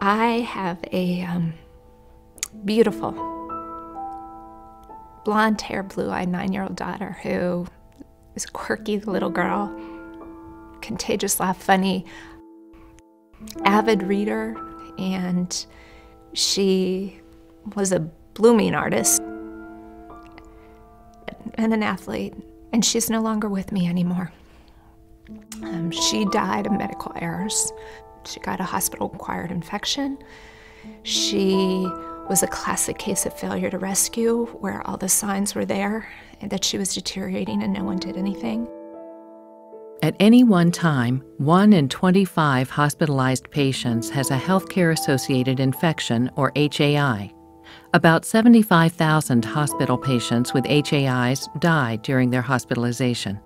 I have a um, beautiful blonde hair, blue eyed nine year old daughter who is a quirky little girl, contagious laugh, funny, avid reader, and she was a blooming artist and an athlete, and she's no longer with me anymore. Um, she died of medical errors. She got a hospital acquired infection. She was a classic case of failure to rescue, where all the signs were there and that she was deteriorating and no one did anything. At any one time, 1 in 25 hospitalized patients has a healthcare associated infection, or HAI. About 75,000 hospital patients with HAIs die during their hospitalization.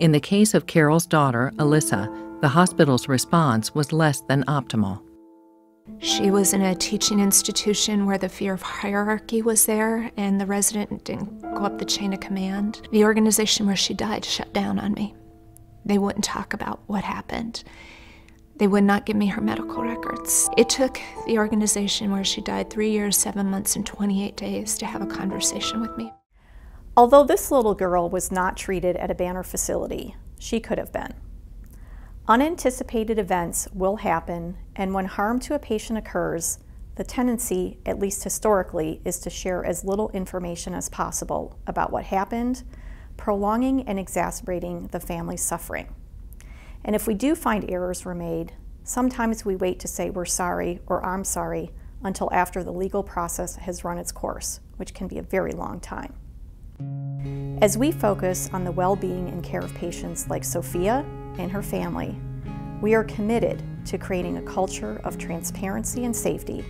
In the case of Carol's daughter, Alyssa, the hospital's response was less than optimal. She was in a teaching institution where the fear of hierarchy was there and the resident didn't go up the chain of command. The organization where she died shut down on me. They wouldn't talk about what happened. They would not give me her medical records. It took the organization where she died three years, seven months, and 28 days to have a conversation with me. Although this little girl was not treated at a Banner facility, she could have been. Unanticipated events will happen, and when harm to a patient occurs, the tendency, at least historically, is to share as little information as possible about what happened, prolonging and exacerbating the family's suffering. And if we do find errors were made, sometimes we wait to say we're sorry or I'm sorry until after the legal process has run its course, which can be a very long time. As we focus on the well-being and care of patients like Sophia and her family, we are committed to creating a culture of transparency and safety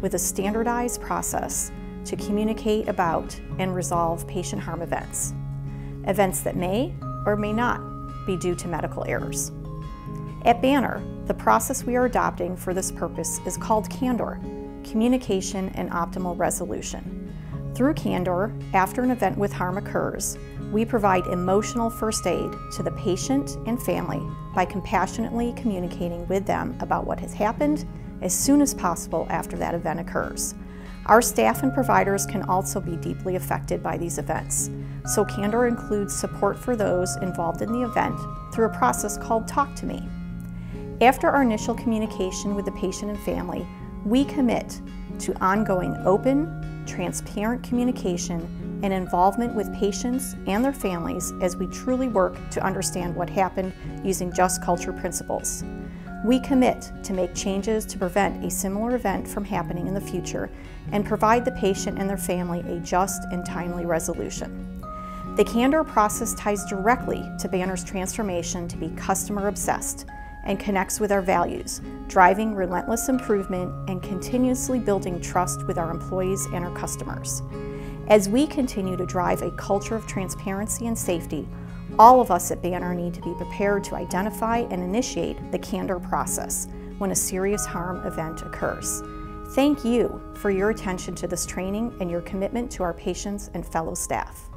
with a standardized process to communicate about and resolve patient harm events, events that may or may not be due to medical errors. At Banner, the process we are adopting for this purpose is called CANDOR, Communication and Optimal Resolution. Through CANDOR, after an event with harm occurs, we provide emotional first aid to the patient and family by compassionately communicating with them about what has happened as soon as possible after that event occurs. Our staff and providers can also be deeply affected by these events, so Candor includes support for those involved in the event through a process called Talk to Me. After our initial communication with the patient and family, we commit to ongoing open, transparent communication and involvement with patients and their families as we truly work to understand what happened using just culture principles. We commit to make changes to prevent a similar event from happening in the future and provide the patient and their family a just and timely resolution. The Candor process ties directly to Banner's transformation to be customer obsessed and connects with our values, driving relentless improvement and continuously building trust with our employees and our customers. As we continue to drive a culture of transparency and safety, all of us at Banner need to be prepared to identify and initiate the candor process when a serious harm event occurs. Thank you for your attention to this training and your commitment to our patients and fellow staff.